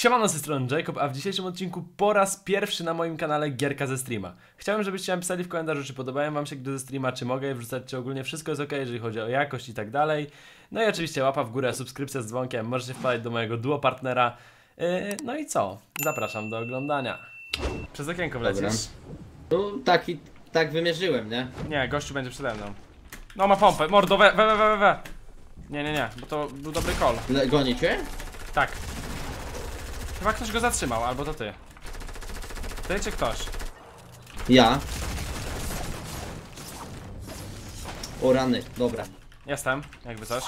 Siemano, z tej strony Jacob, a w dzisiejszym odcinku po raz pierwszy na moim kanale gierka ze streama. Chciałem, żebyście napisali w komentarzu, czy podobają wam się gry ze streama, czy mogę je wrzucać, czy ogólnie wszystko jest ok, jeżeli chodzi o jakość i tak dalej. No i oczywiście łapa w górę, subskrypcja z dzwonkiem, możecie wpadać do mojego duo partnera. Yy, no i co? Zapraszam do oglądania. Przez okienko wlecisz? No taki, tak wymierzyłem, nie? Nie, gościu będzie przede mną. No ma pompę, mordo, we, we, we, we, we. Nie, nie, nie, bo to był dobry call. Le goni cię? Tak. Chyba ktoś go zatrzymał, albo to ty. Ty czy ktoś? Ja. O rany, dobra. Jestem, jakby coś.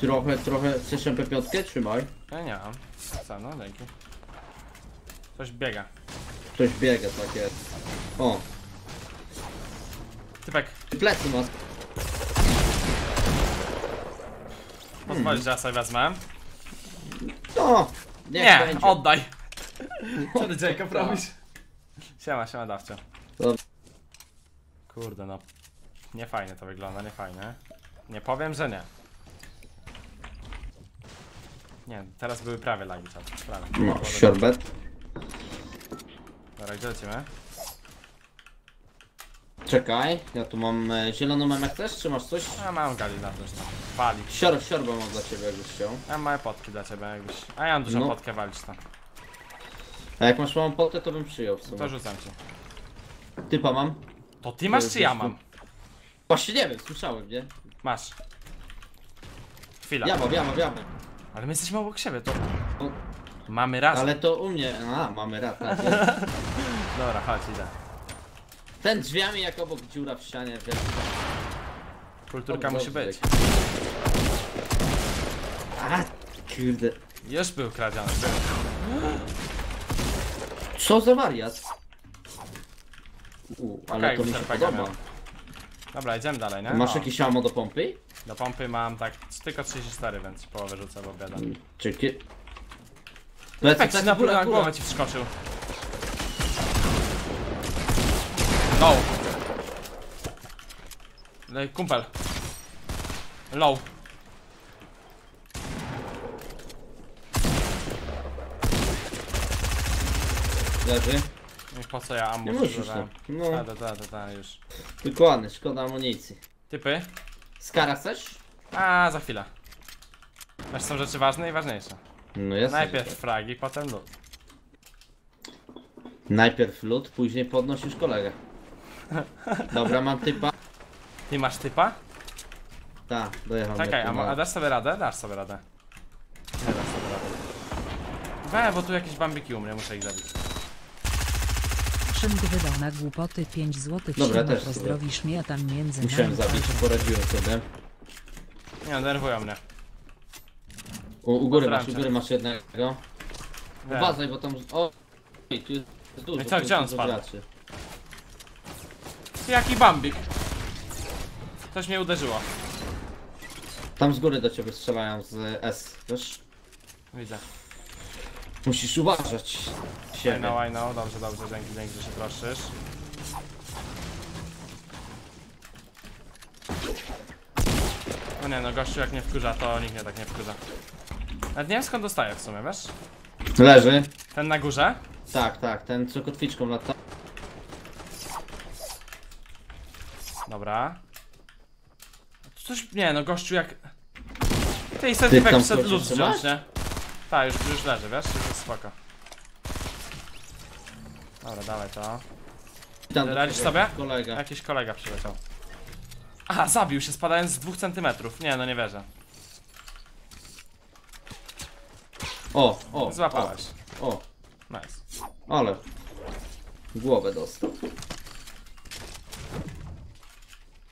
Trochę, trochę, chcesz MP5? Trzymaj. Ja nie mam. Co, no dzięki. Ktoś biega. Ktoś biega, tak jest. O, Typek, plecy ma. pozwolisz, że ja sobie wezmę. No, niech Nie, będzie. oddaj. Co ty Jacob robisz? Siema, siema dawcio. Dobra. Kurde no. Nie fajnie to wygląda, nie fajnie. Nie powiem, że nie. Nie, teraz były prawie lagi czat. Prawie. No, siorbet. Dobra, gdzie lecimy? Czekaj, ja tu mam e, zieloną mam jak też, czy masz coś? Ja mam gali na też tam. Walić. Sior, siorbę mam dla ciebie, jakbyś chciał. Ja mam małe potki dla ciebie, jakbyś. A ja mam dużą No. potkę walić to. A jak masz małą potę, to bym przyjął w To sumie. rzucam ci. Typa mam. To ty masz czy ja mam? Właśnie nie wiem, słyszałem, nie? Masz. Chwila. Ja mam, ja mam, ja mam. Ale my jesteśmy obok siebie, to O, mamy raz. Ale to u mnie, a mamy rad. tak. Dobra, chodź, idę. Ten drzwiami jak obok dziura w ścianie, wiesz. Kulturka musi być. A, kurde. Już był kradziony. Co za wariat? U, ale Okej, to mi się RPG podoba. Dobra, idziemy dalej, nie? Masz O, jakieś ammo do pompy? Do pompy mam tak tylko 34, więc połowę rzucę, bo bieda. Czy kie... Tak, ci plecy, na, góra, na góra. głowę ci wskoczył. Low. Le- Kumpel. Low. Leży. I po co ja ammo Nie musisz zużywałem? to. No, Ta, ta, ta, ta, ta, już. dokładnie, szkoda amunicji. Typy? Skara chcesz? A, za chwilę. Wiesz, są rzeczy ważne i ważniejsze. No jasne. Najpierw tak. fragi, potem lód. Najpierw lód, później podnosisz kolegę. Dobra, mam typa. Ty masz typa? Tak, dojechał. Czekaj, a, do mo- a dasz sobie radę? Dasz sobie radę. Nie dasz sobie radę. We, bo tu jakieś bambiki u mnie, muszę ich zabić. Szymk wydał na głupoty 5 zł. Dobra, Siema, też pozdrowisz mnie, a tam między Musiałem nami zabić, parę- poradziłem sobie. Nie, denerwują mnie. U, u góry Pozdrawiam masz, u góry masz jednego. Wiem. Uważaj, bo tam... O! Ej, tu jest dużo. No i co, tu jest gdzie on dużo spadł? graczy. Jaki bambik? Coś mnie uderzyło. Tam z góry do ciebie strzelają z S, wiesz? Widzę. Musisz uważać I siebie. know, I know. Dobrze, dobrze, dzięki, dzięki, że się troszczysz. No nie no, gościu jak nie wkurza, to nikt mnie tak nie wkurza. Nawet nie wiem skąd dostaję w sumie, wiesz? Leży. Ten na górze? Tak, tak, ten co kotwiczką lata. Dobra. Coś, nie no, gościu jak... Ty i sobie Ty typek luz jeszcze wziąć, nie? Tak, już, już leży, wiesz? Już jest spoko. Dobra, dawaj to. Tam Radzisz sobie? Kolega. Jakiś kolega przyleciał. Aha, zabił się spadając z dwóch centymetrów. Nie, no nie wierzę. O, o. Złapałeś. O, o, Nice. ale. Głowę dostał.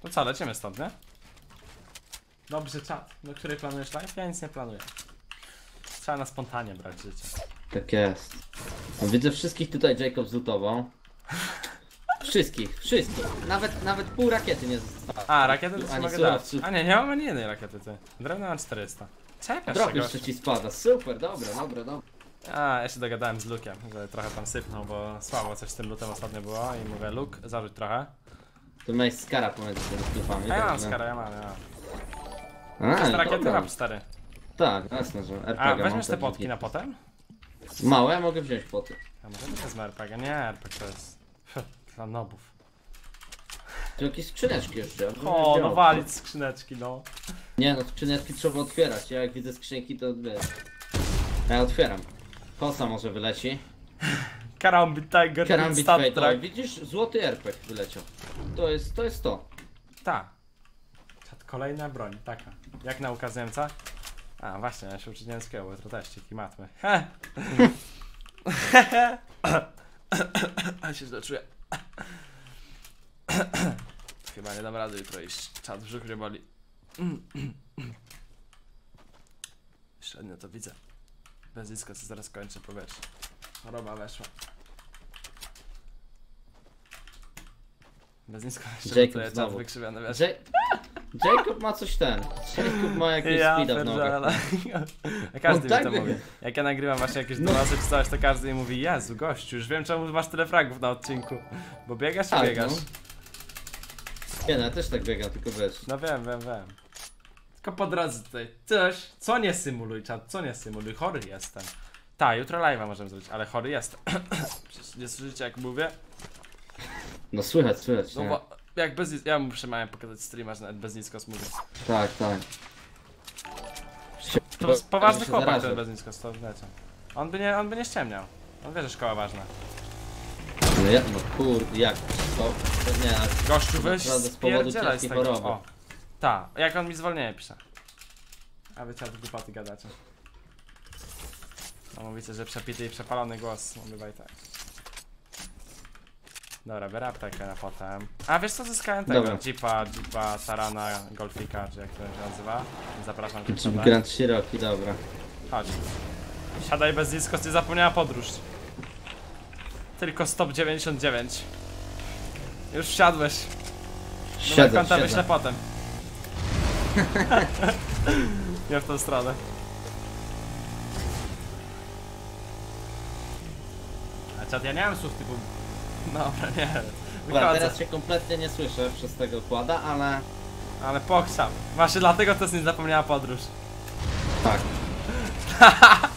To co, lecimy stąd, nie? Dobrze, czat. Do której planujesz live? Ja nic nie planuję. Trzeba na spontanie brać życie. Tak jest. No, widzę wszystkich tutaj Jacob zlutował. Wszystkich, wszystkich. Nawet, nawet pół rakiety nie zostało. A, rakiety to Ani mogę dać. A nie, nie mam ani jednej rakiety, ty. Drewno mam 400. Czekasz Drop czegoś. jeszcze ci spada. Super, dobra, dobra, dobra. A, ja się dogadałem z Lukiem, że trochę tam sypnął, bo słabo coś z tym lutem ostatnio było i mówię, Luke, zarzuć trochę. Tu miałeś skara pomiędzy tymi sklepami. A ja mam dobrze. skara, ja mam, ja mam. A, Te rakiety dobra. mam 4. Tak, jasne, że RPG A, weźmiesz te potki na potem? Małe, ja mogę wziąć poty. A może to jest RPG? Nie, RPG to jest dla nobów. Tu jakieś skrzyneczki jeszcze. ja O, no walić skrzyneczki, no. Nie no, skrzyneczki trzeba otwierać. Ja jak widzę skrzynki, to wiesz. Ja otwieram. Kosa może wyleci. Karambit Tiger, Karambit Track. widzisz, złoty RPG wyleciał. To jest, to jest to. Tak. Kolejna broń, taka. Jak nauka z Niemca? A, właśnie, ja się uczyć niemieckiego, bo jutro teścik i matmy. He! A się źle czuję. Chyba nie dam rady jutro iść. Czad, brzuch mnie boli. Średnio to widzę. Bez diska, co zaraz kończę, bo wiesz. Choroba weszła. Bez niska jeszcze Jacob wykrzywiony, wiesz. Ja- Jacob ma coś ten. Jacob ma jakieś Ja speeda w nogach. każdy mi tak to wie- mówi. Jak ja nagrywam właśnie jakieś No. czy coś, to każdy mi mówi Jezu, gościu, już wiem czemu masz tyle fragów na odcinku. Bo biegasz Tak, biegasz? no. Nie no, ja też tak biegam, tylko wiesz. No wiem, wiem, wiem. Tylko po drodze tutaj coś, co nie symuluj, czat, co nie symuluj, chory jestem. Tak, jutro live'a możemy zrobić, ale chory jestem. Przecież nie słyszycie jak mówię? No słychać, słychać. No nie? bo jak bez nic, ja muszę miałem pokazać streama, że nawet bez nickos mówię. Tak, tak. To jest poważny się chłopak zarażę. ten bez nickos, to wiecie. On by nie, on by nie ściemniał. On wie, że szkoła ważna. No, ja, no kurde, jak to? to nie, ale Gościu, weź Naprawdę z powodu spierdzielaj z ciężkiej tego. choroby. O. Ta, jak on mi zwolnienie pisze. A wy ciągle głupoty gadacie. No mówicie, że przepity i przepalony głos. No bywaj tak. Dobra, biorę aptekę na potem. A wiesz co, zyskałem tego? Dobra. Jeepa, Jeepa, Tarana, Golfika, czy jak to się nazywa. Zapraszam cię. Wsiadaj. Grand Cherokee, dobra. Chodź. Siadaj bez nie zapomniała podróż. Tylko stop 99. Już wsiadłeś. Numer Siedzę, konta siedzę. wyślę potem. Nie w tą stronę. A czat, ja nie mam słów typu... Dobra, nie. Dobra, Wychodzę. teraz się kompletnie nie słyszę przez tego kłada, ale Ale pochsam. Właśnie dlatego to jest niezapomniała podróż. tak.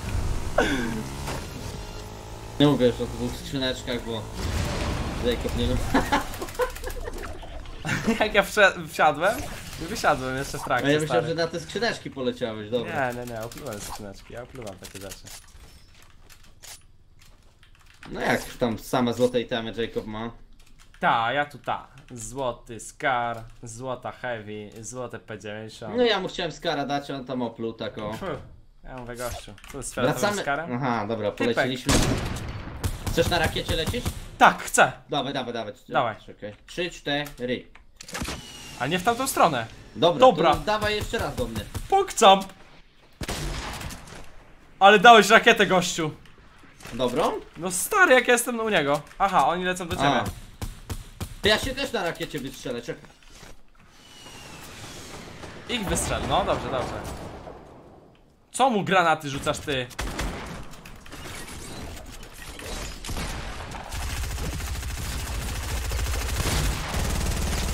nie mówię już o dwóch skrzyneczkach, bo Jacob nie lubi. Jak ja wsze- wsiadłem i wysiadłem jeszcze w A trakcie, ja myślałem, stary. że na te skrzyneczki poleciałeś, dobra. Nie, nie, nie, opluwam skrzyneczki, ja opluwam takie rzeczy. No jak tam same złote itemy Jacob ma? Ta, ja tu ta. Złoty Scar, złota Heavy, złote P90. No ja mu chciałem skara dać, a on tam opluł tak o. Fuh, ja mówię gościu. Jest fioletowym Wracamy. Scarem? Aha, dobra, poleciliśmy. Chcesz na rakiecie lecieć? Tak, chcę, Dawaj, dawaj, dawaj. Dawaj. Czekaj. Trzy, cztery. ale nie w tamtą stronę. Dobra, Dobra. To dawaj jeszcze raz do mnie. Pokcam! Ale dałeś rakietę gościu. Dobrą? No stary, jak ja jestem u niego. Aha, oni lecą do ciebie. A. Ja się też na rakiecie wystrzelę, czekaj. Ich wystrzel, no dobrze, dobrze. Co mu granaty rzucasz ty?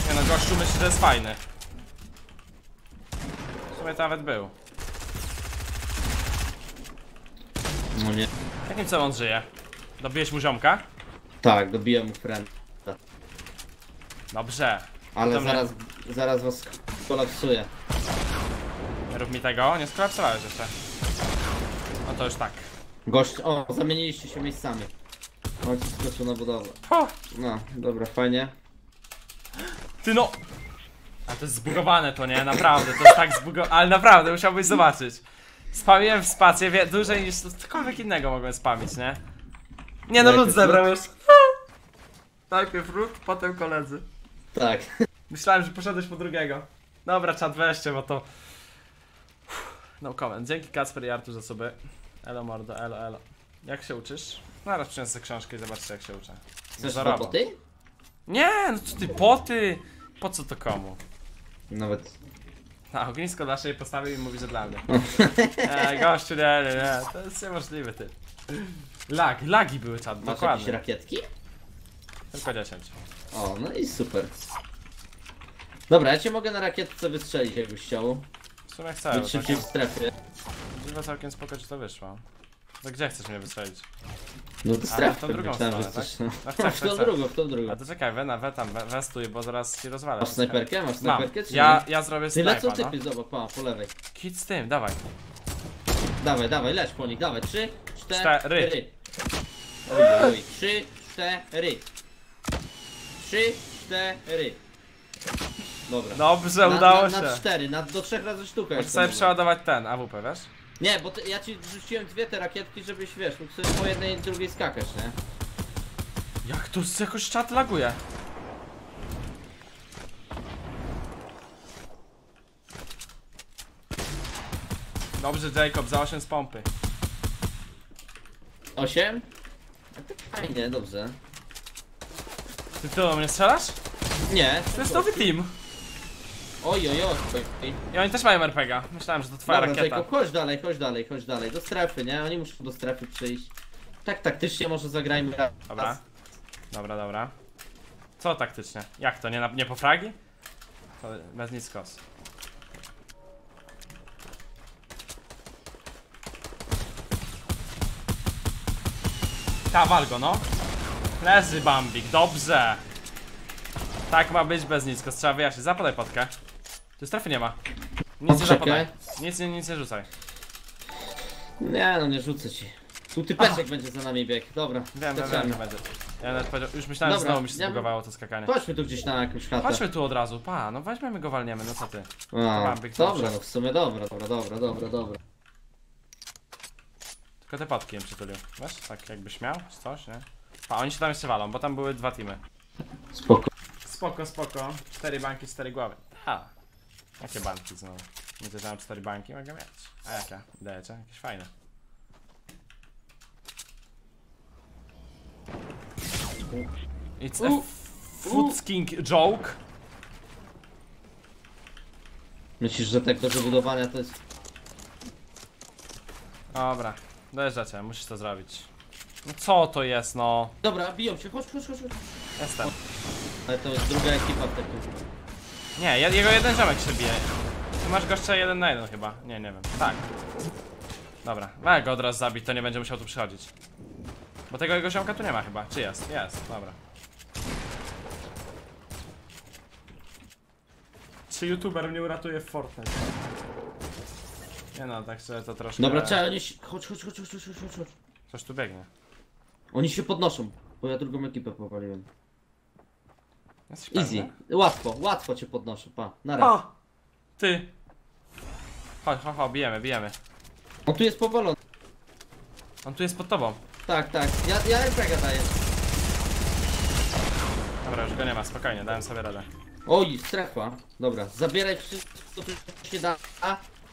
Nie no, gościu myśli, że jest fajny. W sumie to nawet był. No nie. Jakim celem on żyje? Dobiłeś mu ziomka? Tak, dobiłem mu friend. Dobrze. Ale Dobra. zaraz, zaraz was kolapsuję. Nie rób mi tego, nie skolapsowałeś jeszcze. No to już tak. Gość, o, zamieniliście się miejscami. Ci skoczył na budowę. Puh, No, dobra, fajnie. ty no! A to jest zbugowane to, nie? Naprawdę, to jest tak zbugowane. Ale naprawdę, musiałbyś zobaczyć. Spamiłem w spację wie, dłużej niż cokolwiek innego mogłem spamić, nie? Nie no, lud zebrał już. Najpierw ród, potem koledzy. Tak. Myślałem, że poszedłeś po drugiego. Dobra, czat weźcie, bo to... No comment. Dzięki Kacper i Artur za sobie. Elo mordo, elo, elo. Jak się uczysz? Zaraz przyniosę książkę i zobaczcie jak się uczę. Chcesz roboty? Nie, no co ty, poty! Po co to komu? Nawet. A, ognisko dla siebie postawił i mówi, że dla mnie. Ej, gościu, nie, nie, nie, to jest niemożliwe, ty. Lag, lagi były czat, Masz jakieś dokładnie. rakietki? Tylko 10. O, no i super. Dobra, ja cię mogę na rakietce wystrzelić, jakbyś chciał. W sumie chcę, Być bo szybciej w całkiem, strefie. dziwa całkiem spoko, czy to wyszło. To gdzie chcesz mnie wystrzelić? No to Ale w strefę, tą drugą stronę, chcesz... No No, chcę, w chcę, tą chcę. drugą, w tą drugą. A to czekaj, we, na, we tam, we, westuj, bo zaraz się rozwalę. Masz snajperkę? Masz Mam. snajperkę czy Ja, nie? ja zrobię Ty lecą snajpa, no. typy, zobacz, pa, po lewej. Kit z tym, dawaj. Dawaj, dawaj, lecz po nich, dawaj, trzy, cztery. Cztery. Oj, oj, trzy, cztery. Trzy, cztery. Dobra. Dobrze, udało na, się. Na cztery, na, do trzech razy sztuka Możesz jeszcze sobie przeładować ten, AWP, wiesz? Nie, bo ty, ja ci rzuciłem dwie te rakietki, żebyś, wiesz, mógł sobie po jednej i drugiej skakać, nie? Jak to z- jakoś czat laguje? Dobrze, Jacob, za 8 z pompy. Osiem? A to fajnie, dobrze. Ty tu do mnie strzelasz? Nie. To jest nowy team. Oj, oj, oj. oj. I oni też mają RPG. Myślałem, że to twoja Dobra, rakieta. Jacob, chodź dalej, chodź dalej, chodź dalej. Do strefy, nie? Oni muszą do strefy przyjść. Tak taktycznie może zagrajmy raz. Dobra. Dobra, dobra. Co taktycznie? Jak to? Nie, na, nie po fragi? To bez nic kos. Kawal go, no. Leży Bambik, dobrze. Tak ma być bez nic, trzeba wyjaśnić. Zapadaj potkę. Tu strefy nie ma. Nic nie Poczekaj. zapadaj. Nic, nie, nic nie rzucaj. Nie, no nie rzucę ci. Tu typeczek będzie za nami bieg. Dobra, Wiem, wiem, skaczemy. wiem, że będzie. Ja nawet powiedział, już myślałem, że Dobra, znowu mi się ja- zbugowało to skakanie. Chodźmy tu gdzieś na jakąś chatę. Chodźmy tu od razu, pa, no weźmiemy go walniemy, no co ty. A, dobra, dobrze. no w sumie dobra, dobra, dobra, dobra, dobra. Tylko te potki im przytulił, wiesz, tak jakbyś miał, czy coś, nie? Pa, oni się tam jeszcze walą, bo tam były dwa teamy. Spoko. Spoko, spoko, cztery banki, cztery głowy. Ha. Jakie banki znowu? Nie że mam cztery banki, mogę mieć. A jakie? Dajecie? Jakieś fajne. It's a fucking joke. Myślisz, że tak do wybudowania to jest... Dobra, dojeżdżacie, musisz to zrobić. No co to jest, no? Dobra, biją się, chodź, chodź, chodź. chodź. Jestem. Ale to jest druga ekipa w takim... Nie, je- jego jeden ziomek się bije. Ty masz gościa jeden na jeden chyba. Nie, nie wiem. Tak. Dobra, ma go od razu zabić, to nie będzie musiał tu przychodzić. Bo tego jego ziomka tu nie ma chyba. Czy jest? Jest, dobra. Czy youtuber mnie uratuje w Fortnite? Nie no, tak szczerze to troszkę... Dobra, trzeba, oni się... Chodź, chodź, chodź, chodź, chodź, chodź, chodź. Coś tu biegnie. Oni się podnoszą, bo ja drugą ekipę powaliłem. Jesteś Easy. pewny? Łatwo, łatwo cię podnoszę, pa. Na raz. O! Ty! Chodź, chodź, chodź, bijemy, bijemy. On tu jest powolony. On tu jest pod tobą. Tak, tak. Ja, ja RPG daję. Dobra, już go nie ma, spokojnie, dałem sobie radę. Oj, strefa. Dobra, zabieraj wszystko, co się da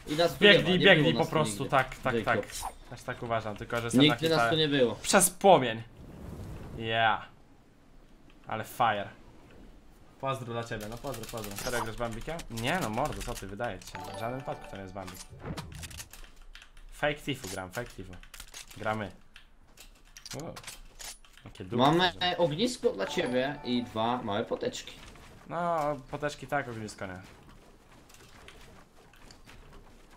i nas tu nie ma, było po nas tu prostu, nigdy. tak, tak, tak. Też tak uważam, tylko że Nigdy nas tu nie było. Przez płomień. Yeah. Ale fire. Pozdro dla ciebie, no pozdro, pozdro. Serio grasz Bambikiem? Nie no mordo, co ty, wydaje ci się. W żadnym wypadku to nie jest Bambik. Fake Tifu gram, fake Tifu. Gramy. Jakie duże. Mamy ognisko dla ciebie i dwa małe poteczki. No, poteczki tak, ognisko nie.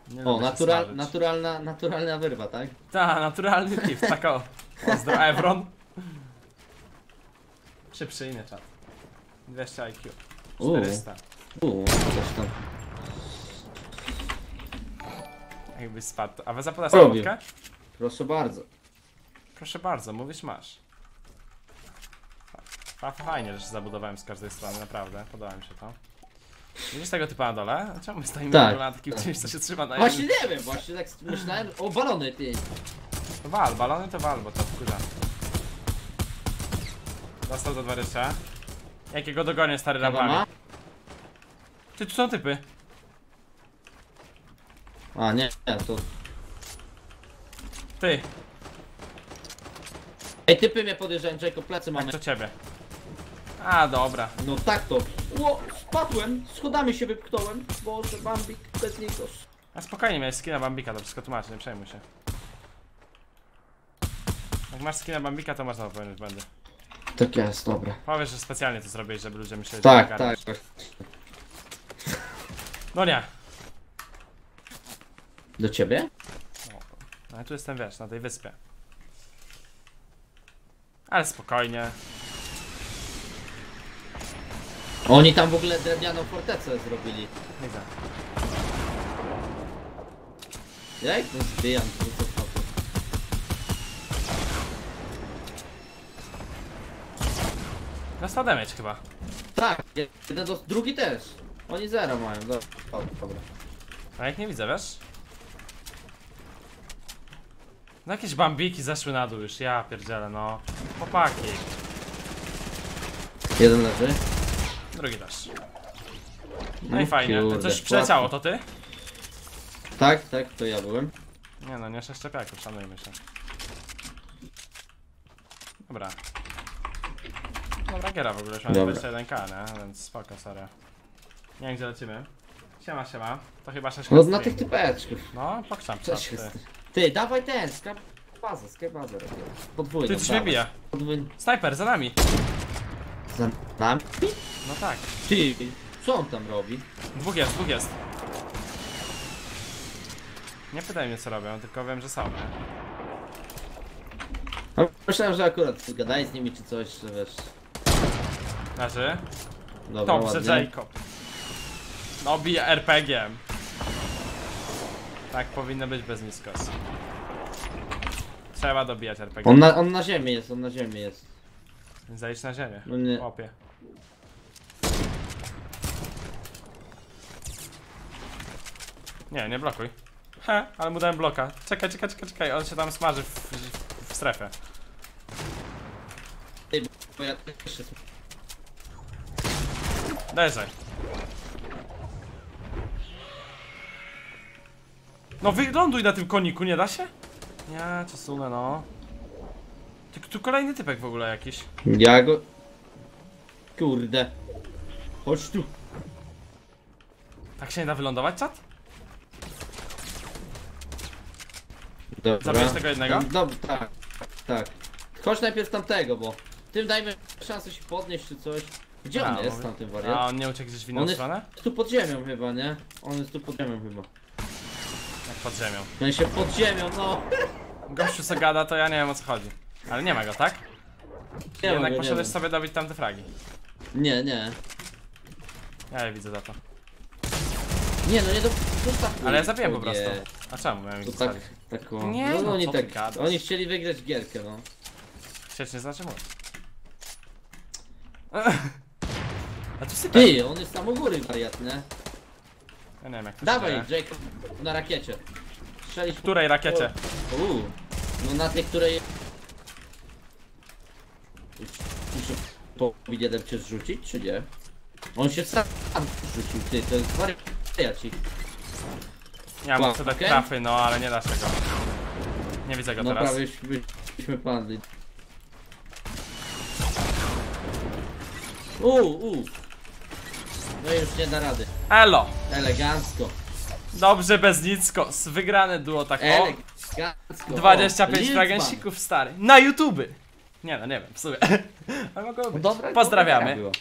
nie O, lubię się natural, smażyć. naturalna, naturalna wyrwa, tak? Ta, naturalny gift, tak o. Pozdro, Evron. Szybszy inny czat. 200 IQ. Uuu. 400. Uuu, coś tam. Jakbyś spadł. A wy zapadasz Robię. Proszę bardzo. Proszę bardzo, mówisz masz. Fa- fa- Fajnie, że się zabudowałem z każdej strony, naprawdę. Podoba mi się to. Widzisz tego typa na dole? Czemu my stoimy Tak, w ogóle na takim tak. czymś, co się trzyma na Właśnie jednym? nie wiem, właśnie tak myślałem. O, balony ty. To wal, balony to wal, bo to wkurza. Dostał do 20. Jakiego dogonię stary ma? Ty, tu są typy. A nie, nie, to... Ty, Ej, typy mnie podjeżdżają, Jacob, plecy mamy. to ciebie. A, dobra. No tak to. Ło, spadłem, schodami się wypchnąłem. Boże, Bambik, bez niego. A spokojnie, miałeś skina Bambika, to wszystko tłumaczę, nie przejmuj się. Jak masz skina Bambika, to można powiedzieć będę. Tak jest, dobra. Powiesz, że specjalnie to zrobiłeś, żeby ludzie myśleli, że Tak, tak. No nie. Do ciebie? No ja tu jestem, wiesz, na tej wyspie. Ale spokojnie. Oni tam w ogóle drewnianą fortecę zrobili. Widzę. Ja ich to zbijam, to to Dostał damage chyba. Tak, jeden do, drugi też. Oni zero mają, dobra. dobra. A jak nie widzę, wiesz? No jakieś bambiki zeszły na dół już, ja pierdzielę, no. Chłopaki. Jeden leży. Drugi też. No i fajnie. kurde, Coś przyleciało, to ty? Tak, tak, to ja byłem. Nie no, nie szczepiaków, szanujmy się. Dobra. Dobra giera w ogóle, już mamy Dobra. 21k, nie? Więc spoko, sorry. Nie wiem gdzie lecimy. Siema, siema. To chyba 6 No na tych typeczków. No, pokrzam Cześć, ty. ty. ty, dawaj ten, sklep bazę, sklep bazę robię. Podwójną, Ty coś mnie bije. Podwójną. Snajper, za nami. Za nami? No tak. Ty, co on tam robi? Dwóch jest, dwóch jest. Nie pytaj mnie co robią, tylko wiem, że są, nie? Myślałem, że akurat gadaj z nimi czy coś, że wiesz. Znaczy? Dobra, Dobrze, ładnie. Jacob. No, bije RPG-iem. Tak powinno być bez niskos. Trzeba dobijać RPG. On na, on na ziemi jest, on na ziemi jest. Zejść na ziemię. No nie. Chłopie. Nie, nie blokuj. He, ale mu dałem bloka. Czekaj, czekaj, czekaj, czekaj. On się tam smaży w, w, w strefie. Ty, bo ja też jest. Dajże. No wyląduj na tym koniku, nie da się? Ja cię sunę, no. Ty, tu kolejny typek w ogóle jakiś. Ja go... Kurde. Chodź tu. Tak się nie da wylądować, czat? Dobra. Zabierz tego jednego? Dobra, tak, tak. Chodź najpierw tamtego, bo tym dajmy szansę się podnieść czy coś. Gdzie on A, jest, mówię- tamten A wariat? on nie uciekł gdzieś w inną On jest- stronę? Tu pod ziemią chyba, nie? On jest tu pod ziemią chyba. Jak pod ziemią. No i się pod ziemią, no. Gościu se gada, to ja nie wiem o co chodzi. Ale nie ma go, tak? Nie Jednak ma go, nie poszedłeś ma. sobie dobić tamte fragi. Nie, nie. Ja je widzę za to. Nie, no nie do... Zostaw Ale ja zabiłem po O prostu. nie. A czemu miałem To ich tak, zostawić? tak o. Nie, no, no oni co ty tak, gadasz? oni chcieli wygrać gierkę, no. Chcieć nie znaczy móc. A tu sypę. Ty, on jest tam u góry wariat, nie? Ja nie wiem jak to się Dawaj, dzieje. Jake, na rakiecie. Strzelić W której rakiecie? Uuu, no na tej, której... Muszę powinienem cię zrzucić, czy nie? On się sam zrzucił, ty, to jest wariacik. Ja mam Wow, sobie okej. trafy, no ale nie da się go. Nie widzę go No teraz. prawie byśmy padli. Uuu, uuu. No już nie da rady. Elo! Elegancko. Dobrze, bez nicko. Wygrane duo tak o. Elegancko. 25 Liczba. fragensików stary. Na YouTube! Nie no, nie wiem, w sumie. Ale mogło być. Dobra, Pozdrawiamy.